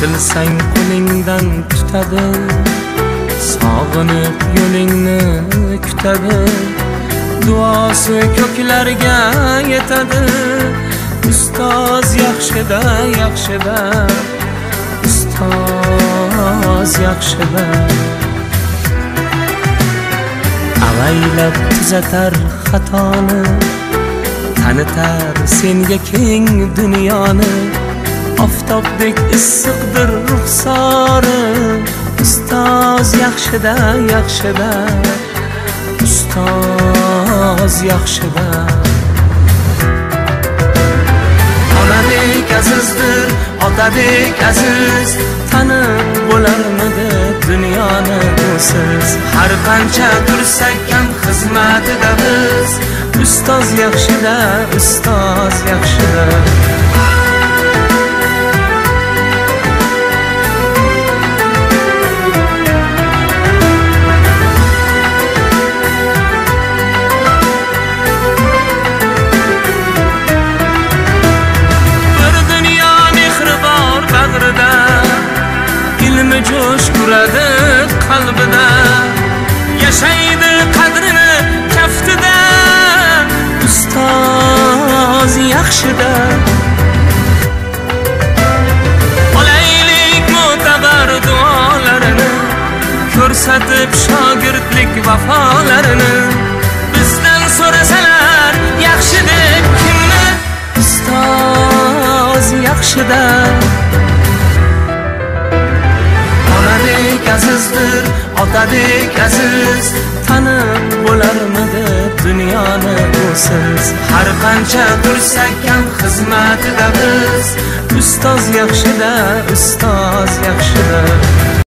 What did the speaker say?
bersang qo'lingdan tutadi sog'inib yo'lingni kutadi duosi ko'klarga yetadi ustoz yaxshida yaxshida ustoz yaxshida. Avaylab tuzatar xatoni tanitar senga keng dunyoni oftobdek issiqdir ruxsori. Ustoz yaxshida yaxshida. Ustoz yaxshida. Onadek azizdir otadek aziz. Tanib bo'larmidi dunyoni usiz har qancha tursak ham xizmatida biz. Ustoz yaxshida ustoz yaxshida. Jo'sh uradi qalbida yashaydi qadrini kaftida ustoz yaxshida olaylik mo'tabar duolarini ko'rsatib shogirdlik vafolarini bizdan so'rasalar yaxshi deb kimni ustoz yaxshida azizdir otadek aziz. Tanim bo'larmidi dunyoni usiz har qancha tursak ham xizmatida biz. Ustoz yaxshida ustoz